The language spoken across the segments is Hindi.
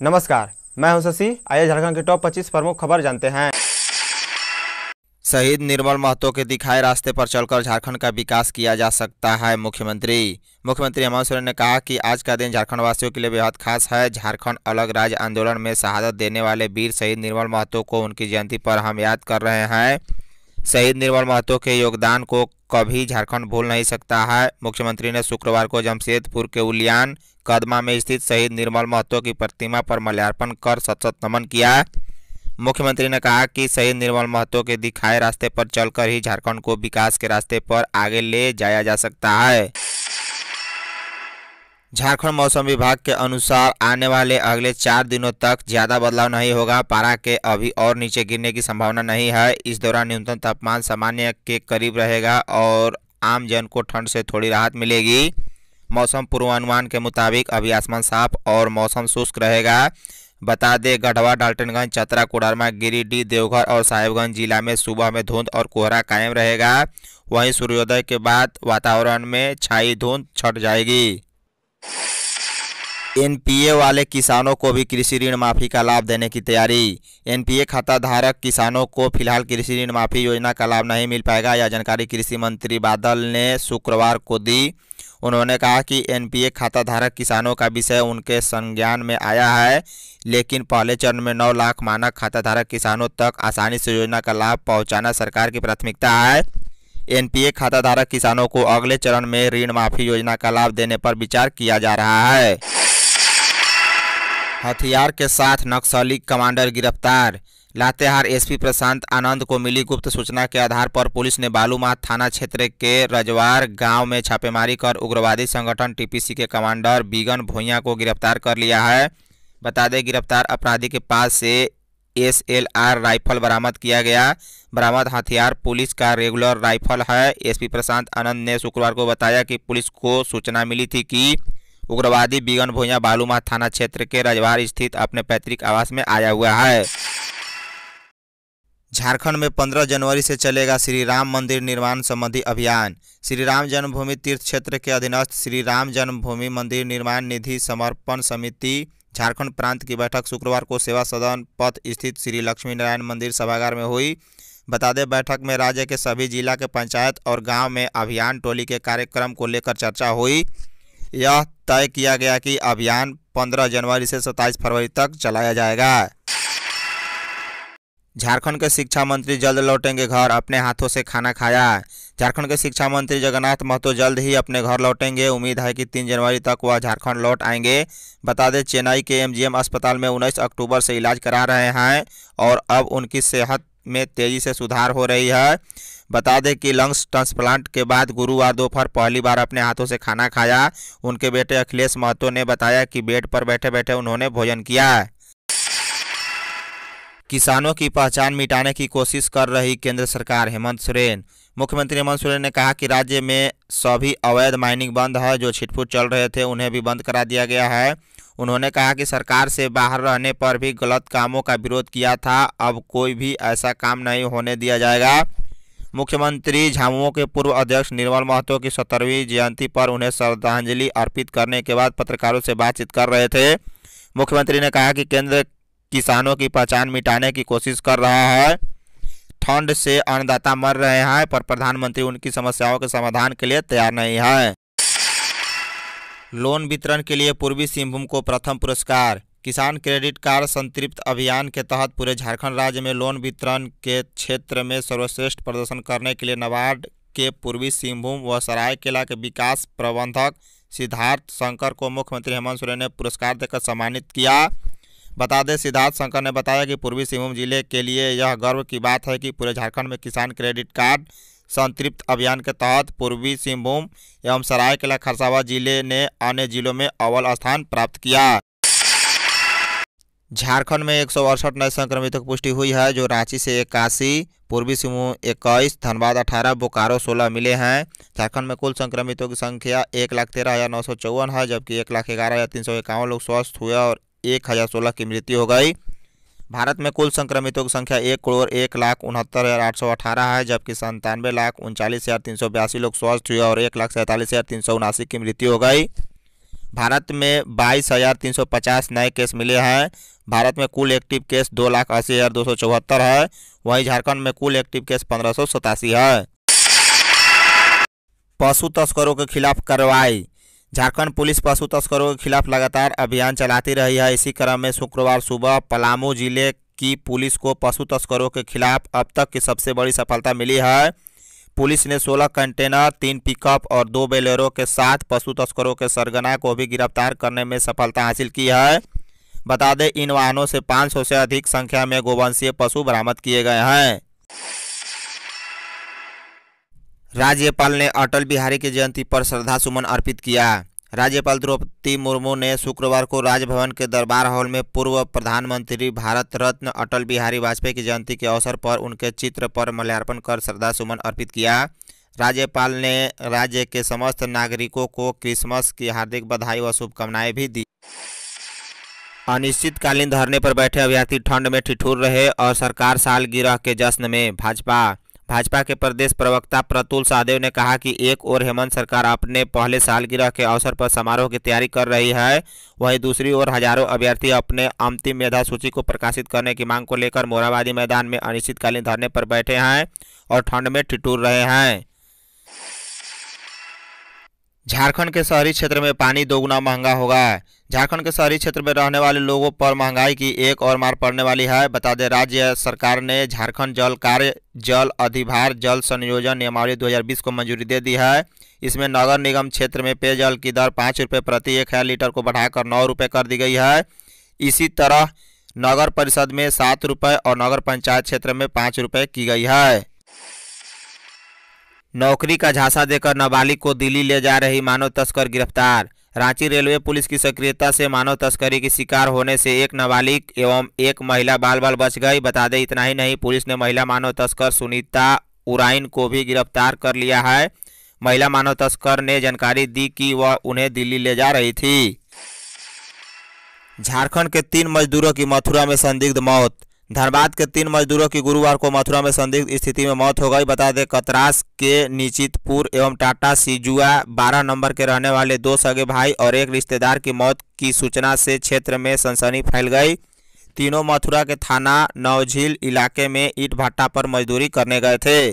नमस्कार, मैं हूँ शशि। आइए झारखंड के टॉप 25 प्रमुख खबर जानते हैं। शहीद निर्मल महतो के दिखाए रास्ते पर चलकर झारखंड का विकास किया जा सकता है, मुख्यमंत्री। मुख्यमंत्री हेमंत सोरेन ने कहा कि आज का दिन झारखंड वासियों के लिए बेहद खास है। झारखंड अलग राज्य आंदोलन में शहादत देने वाले वीर शहीद निर्मल महतो को उनकी जयंती पर हम याद कर रहे हैं। शहीद निर्मल महतो के योगदान को कभी झारखंड भूल नहीं सकता है। मुख्यमंत्री ने शुक्रवार को जमशेदपुर के उलियान कदमा में स्थित शहीद निर्मल महतो की प्रतिमा पर माल्यार्पण कर सत सत नमन किया। मुख्यमंत्री ने कहा कि शहीद निर्मल महतो के दिखाए रास्ते पर चलकर ही झारखंड को विकास के रास्ते पर आगे ले जाया जा सकता है। झारखंड मौसम विभाग के अनुसार आने वाले अगले चार दिनों तक ज़्यादा बदलाव नहीं होगा। पारा के अभी और नीचे गिरने की संभावना नहीं है। इस दौरान न्यूनतम तापमान सामान्य के करीब रहेगा और आम जन को ठंड से थोड़ी राहत मिलेगी। मौसम पूर्वानुमान के मुताबिक अभी आसमान साफ़ और मौसम शुष्क रहेगा। बता दें, गढ़वा, डाल्टनगंज, चतरा, कोडरमा, गिरिडीह, देवघर और साहेबगंज जिला में सुबह में धुंध और कोहरा कायम रहेगा। वहीं सूर्योदय के बाद वातावरण में छाई धुंध छट जाएगी। एनपीए वाले किसानों को भी कृषि ऋण माफ़ी का लाभ देने की तैयारी। एनपीए खाता धारक किसानों को फ़िलहाल कृषि ऋण माफ़ी योजना का लाभ नहीं मिल पाएगा, यह जानकारी कृषि मंत्री बादल ने शुक्रवार को दी। उन्होंने कहा कि एनपीए खाता धारक किसानों का विषय उनके संज्ञान में आया है, लेकिन पहले चरण में 9 लाख मानक खाता धारक किसानों तक आसानी से योजना का लाभ पहुंचाना सरकार की प्राथमिकता है। एनपीए खाता धारक किसानों को अगले चरण में ऋण माफ़ी योजना का लाभ देने पर विचार किया जा रहा है। हथियार के साथ नक्सली कमांडर गिरफ़्तार। लातेहार एसपी प्रशांत आनंद को मिली गुप्त सूचना के आधार पर पुलिस ने बालूमाथ थाना क्षेत्र के रजवार गाँव में छापेमारी कर उग्रवादी संगठन टीपीसी के कमांडर बीगन भुइया को गिरफ़्तार कर लिया है। बता दें, गिरफ़्तार अपराधी के पास से एस एल आर राइफल बरामद किया गया। बरामद हथियार पुलिस का रेगुलर राइफल है। एसपी प्रशांत आनंद ने शुक्रवार को बताया कि पुलिस को सूचना मिली थी कि उग्रवादी बिगन भुइया बालूमाथ थाना क्षेत्र के रजवार स्थित अपने पैतृक आवास में आया हुआ है। झारखंड में 15 जनवरी से चलेगा श्री राम मंदिर निर्माण संबंधी अभियान। श्री राम जन्मभूमि तीर्थ क्षेत्र के अधीनस्थ श्री राम जन्मभूमि मंदिर निर्माण निधि समर्पण समिति, झारखंड प्रांत की बैठक शुक्रवार को सेवा सदन पथ स्थित श्री लक्ष्मी नारायण मंदिर सभागार में हुई। बता दें, बैठक में राज्य के सभी जिला के पंचायत और गाँव में अभियान टोली के कार्यक्रम को लेकर चर्चा हुई। यह तय किया गया कि अभियान 15 जनवरी से 27 फरवरी तक चलाया जाएगा। झारखंड के शिक्षा मंत्री जल्द लौटेंगे घर, अपने हाथों से खाना खाया। झारखंड के शिक्षा मंत्री जगन्नाथ महतो जल्द ही अपने घर लौटेंगे। उम्मीद है कि तीन जनवरी तक वह झारखंड लौट आएँगे। बता दें, चेन्नई के एमजीएम अस्पताल में उन्नीस अक्टूबर से इलाज करा रहे हैं और अब उनकी सेहत में तेज़ी से सुधार हो रही है। बता दें कि लंग्स ट्रांसप्लांट के बाद गुरुवार दोपहर पहली बार अपने हाथों से खाना खाया। उनके बेटे अखिलेश महतो ने बताया कि बेड पर बैठे बैठे उन्होंने भोजन किया। किसानों की पहचान मिटाने की कोशिश कर रही केंद्र सरकार हेमंत सोरेन। मुख्यमंत्री हेमंत सोरेन ने कहा कि राज्य में सभी अवैध माइनिंग बंद है, जो छिटपुट चल रहे थे, उन्हें भी बंद करा दिया गया है। उन्होंने कहा कि सरकार से बाहर रहने पर भी गलत कामों का विरोध किया था। अब कोई भी ऐसा काम नहीं होने दिया जाएगा। मुख्यमंत्री झामुमो के पूर्व अध्यक्ष निर्मल महतो की सत्तरवीं जयंती पर उन्हें श्रद्धांजलि अर्पित करने के बाद पत्रकारों से बातचीत कर रहे थे। मुख्यमंत्री ने कहा कि केंद्र किसानों की पहचान मिटाने की कोशिश कर रहा है। ठंड से अन्नदाता मर रहे हैं, पर प्रधानमंत्री उनकी समस्याओं के समाधान के लिए तैयार नहीं है। लोन वितरण के लिए पूर्वी सिंहभूम को प्रथम पुरस्कार किसान क्रेडिट कार्ड संतृप्त अभियान के तहत पूरे झारखंड राज्य में लोन वितरण के क्षेत्र में सर्वश्रेष्ठ प्रदर्शन करने के लिए नबार्ड के पूर्वी सिंहभूम व सरायकेला के विकास प्रबंधक सिद्धार्थ शंकर को मुख्यमंत्री हेमंत सोरेन ने पुरस्कार देकर सम्मानित किया। बता दें, सिद्धार्थ शंकर ने बताया कि पूर्वी सिंहभूम ज़िले के लिए यह गर्व की बात है कि पूरे झारखंड में किसान क्रेडिट कार्ड संतृप्त अभियान के तहत पूर्वी सिंहभूम एवं सरायकेला खरसावां ज़िले ने अन्य जिलों में अव्वल स्थान प्राप्त किया। झारखंड में एक सौ अड़सठ नए संक्रमितों की पुष्टि हुई है, जो रांची से इक्यासी, पूर्वी सिंहभूम इक्कीस, धनबाद अठारह, बोकारो सोलह मिले हैं। झारखंड में कुल संक्रमितों की संख्या एक लाख तेरह हज़ार नौ सौ चौवन है, जबकि एक लाख ग्यारह हज़ार तीन सौ इक्यावन लोग स्वस्थ हुए और एक हज़ार सोलह की मृत्यु हो गई। भारत में कुल संक्रमितों की संख्या एक करोड़ एक लाख उनहत्तर हज़ार आठ सौ अठारह है, जबकि संतानवे लाख उनचालीस हज़ार तीन सौ बयासी लोग स्वस्थ हुए और एक लाख सैंतालीस हज़ार तीन सौ उनासी की मृत्यु हो गई। भारत में बाईस हज़ार तीन सौ पचास नए केस मिले हैं भारत में कुल एक्टिव केस दो लाख अस्सी हज़ार दो सौ चौहत्तर है। वहीं झारखंड में कुल एक्टिव केस पंद्रह सौ सतासी है। पशु तस्करों के खिलाफ कार्रवाई। झारखंड पुलिस पशु तस्करों के खिलाफ लगातार अभियान चलाती रही है। इसी क्रम में शुक्रवार सुबह पलामू ज़िले की पुलिस को पशु तस्करों के खिलाफ अब तक की सबसे बड़ी सफलता मिली है। पुलिस ने 16 कंटेनर, तीन पिकअप और दो बेलेरो के साथ पशु तस्करों के सरगना को भी गिरफ़्तार करने में सफलता हासिल की है। बता दें, इन वाहनों से 500 से अधिक संख्या में गोवंशीय पशु बरामद किए गए हैं। राज्यपाल ने अटल बिहारी की जयंती पर श्रद्धा सुमन अर्पित किया। राज्यपाल द्रौपदी मुर्मू ने शुक्रवार को राजभवन के दरबार हॉल में पूर्व प्रधानमंत्री भारत रत्न अटल बिहारी वाजपेयी की जयंती के अवसर पर उनके चित्र पर माल्यार्पण कर श्रद्धा सुमन अर्पित किया। राज्यपाल ने राज्य के समस्त नागरिकों को क्रिसमस की हार्दिक बधाई व शुभकामनाएँ भी दी। अनिश्चितकालीन धरने पर बैठे अभ्यर्थी ठंड में ठिठुर रहे और सरकार सालगिरह के जश्न में भाजपा। भाजपा के प्रदेश प्रवक्ता प्रतुल सादेव ने कहा कि एक ओर हेमंत सरकार अपने पहले सालगिरह के अवसर पर समारोह की तैयारी कर रही है, वहीं दूसरी ओर हज़ारों अभ्यर्थी अपने अंतिम मेधा सूची को प्रकाशित करने की मांग को लेकर मोराबादी मैदान में अनिश्चितकालीन धरने पर बैठे हैं और ठंड में ठिठुर रहे हैं। झारखंड के शहरी क्षेत्र में पानी दोगुना महँगा होगा झारखंड के शहरी क्षेत्र में रहने वाले लोगों पर महँगाई की एक और मार पड़ने वाली है। बता दें, राज्य सरकार ने झारखंड जल कार्य, जल अधिभार, जल संयोजन नियमावली 2020 को मंजूरी दे दी है। इसमें नगर निगम क्षेत्र में पेयजल की दर पाँच रुपये प्रति एक हज़ार लीटर को बढ़ाकर नौ रुपये कर दी गई है। इसी तरह नगर परिषद में सात रुपये और नगर पंचायत क्षेत्र में पाँच रुपये की गई है। नौकरी का झांसा देकर नाबालिग को दिल्ली ले जा रही मानव तस्कर गिरफ़्तार। रांची रेलवे पुलिस की सक्रियता से मानव तस्करी की शिकार होने से एक नाबालिग एवं एक महिला बाल बाल बच गई। बता दें, इतना ही नहीं, पुलिस ने महिला मानव तस्कर सुनीता उराइन को भी गिरफ़्तार कर लिया है। महिला मानव तस्कर ने जानकारी दी कि वह उन्हें दिल्ली ले जा रही थी। झारखंड के तीन मजदूरों की मथुरा में संदिग्ध मौत धनबाद के तीन मजदूरों की गुरुवार को मथुरा में संदिग्ध स्थिति में मौत हो गई। बता दें, कतरास के निचितपुर एवं टाटा सिजुआ बारह नंबर के रहने वाले दो सगे भाई और एक रिश्तेदार की मौत की सूचना से क्षेत्र में सनसनी फैल गई। तीनों मथुरा के थाना नवझील इलाके में ईट भट्टा पर मजदूरी करने गए थे।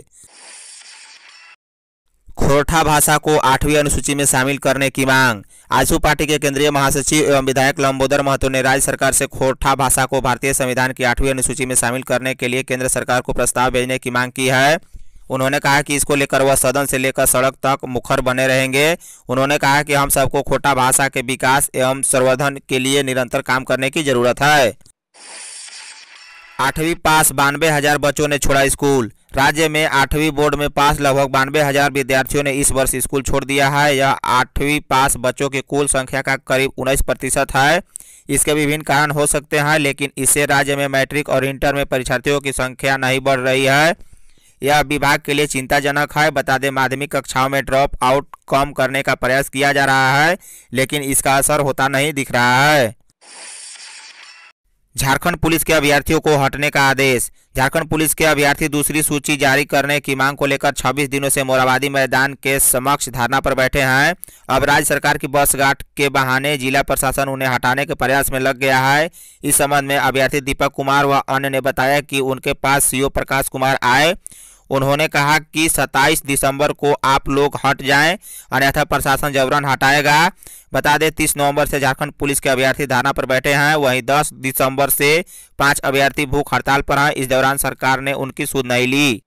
खोरठा भाषा को आठवीं अनुसूची में शामिल करने की मांग। आजसू पार्टी के केंद्रीय महासचिव एवं विधायक लंबोदर महतो ने राज्य सरकार से खोरठा भाषा को भारतीय संविधान की आठवीं अनुसूची में शामिल करने के लिए केंद्र सरकार को प्रस्ताव भेजने की मांग की है। उन्होंने कहा कि इसको लेकर वह सदन से लेकर सड़क तक मुखर बने रहेंगे। उन्होंने कहा कि हम सबको खोटा भाषा के विकास एवं संवर्धन के लिए निरंतर काम करने की ज़रूरत है। आठवीं पास बानवे हज़ार बच्चों ने छोड़ा स्कूल। राज्य में आठवीं बोर्ड में पास लगभग बानवे हज़ार विद्यार्थियों ने इस वर्ष स्कूल छोड़ दिया है। यह आठवीं पास बच्चों की कुल संख्या का करीब उन्नीस प्रतिशत है। इसके विभिन्न कारण हो सकते हैं, लेकिन इससे राज्य में मैट्रिक और इंटर में परीक्षार्थियों की संख्या नहीं बढ़ रही है। यह विभाग के लिए चिंताजनक है। बता दें, माध्यमिक कक्षाओं में ड्रॉप आउट कम करने का प्रयास किया जा रहा है, लेकिन इसका असर होता नहीं दिख रहा है। झारखंड पुलिस के अभ्यर्थियों को हटने का आदेश। झारखंड पुलिस के अभ्यर्थी दूसरी सूची जारी करने की मांग को लेकर 26 दिनों से मोराबादी मैदान के समक्ष धरना पर बैठे हैं। अब राज्य सरकार की बस बसगांठ के बहाने जिला प्रशासन उन्हें हटाने के प्रयास में लग गया है। इस संबंध में अभ्यर्थी दीपक कुमार व अन्य ने बताया कि उनके पास सीओ प्रकाश कुमार आए। उन्होंने कहा कि 27 दिसंबर को आप लोग हट जाएँ, अन्यथा प्रशासन जबरन हटाएगा। बता दें 30 नवंबर से झारखंड पुलिस के अभ्यर्थी धरना पर बैठे हैं, वहीं 10 दिसंबर से पाँच अभ्यर्थी भूख हड़ताल पर हैं। इस दौरान सरकार ने उनकी सुध नहीं ली।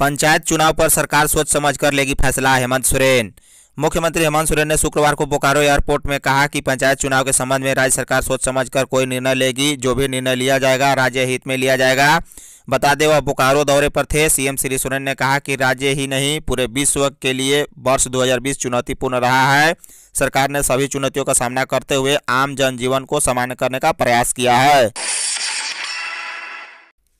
पंचायत चुनाव पर सरकार सोच समझ कर लेगी फैसला, हेमंत सोरेन। मुख्यमंत्री हेमंत सोरेन ने शुक्रवार को बोकारो एयरपोर्ट में कहा कि पंचायत चुनाव के संबंध में राज्य सरकार सोच समझकर कोई निर्णय लेगी। जो भी निर्णय लिया जाएगा, राज्य हित में लिया जाएगा। बता दें, वह बोकारो दौरे पर थे। सीएम श्री सोरेन ने कहा कि राज्य ही नहीं, पूरे विश्व के लिए वर्ष 2020 चुनौतीपूर्ण रहा है। सरकार ने सभी चुनौतियों का सामना करते हुए आम जनजीवन को सामान्य करने का प्रयास किया है।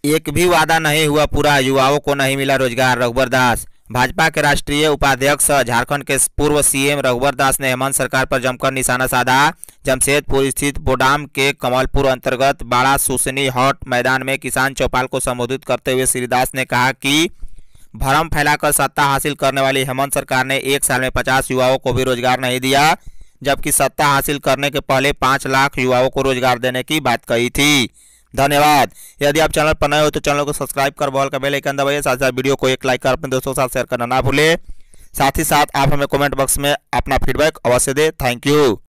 एक भी वादा नहीं हुआ, पूरा युवाओं को नहीं मिला रोज़गार, रघुबर दास भाजपा के राष्ट्रीय उपाध्यक्ष झारखंड के पूर्व सीएम रघुवर दास ने हेमंत सरकार पर जमकर निशाना साधा। जमशेदपुर स्थित बोडाम के कमलपुर अंतर्गत बाड़ा सुसनी हॉट मैदान में किसान चौपाल को संबोधित करते हुए श्री दास ने कहा कि भ्रम फैलाकर सत्ता हासिल करने वाली हेमंत सरकार ने एक साल में 50 युवाओं को भी रोज़गार नहीं दिया, जबकि सत्ता हासिल करने के पहले पाँच लाख युवाओं को रोज़गार देने की बात कही थी। धन्यवाद। यदि आप चैनल पर नए हो तो चैनल को सब्सक्राइब कर, बॉल का बेल आइकन दबाइए, साथ साथ वीडियो को एक लाइक कर अपने दोस्तों के साथ शेयर करना ना भूले साथ ही साथ आप हमें कमेंट बॉक्स में अपना फीडबैक अवश्य दें। Thank you.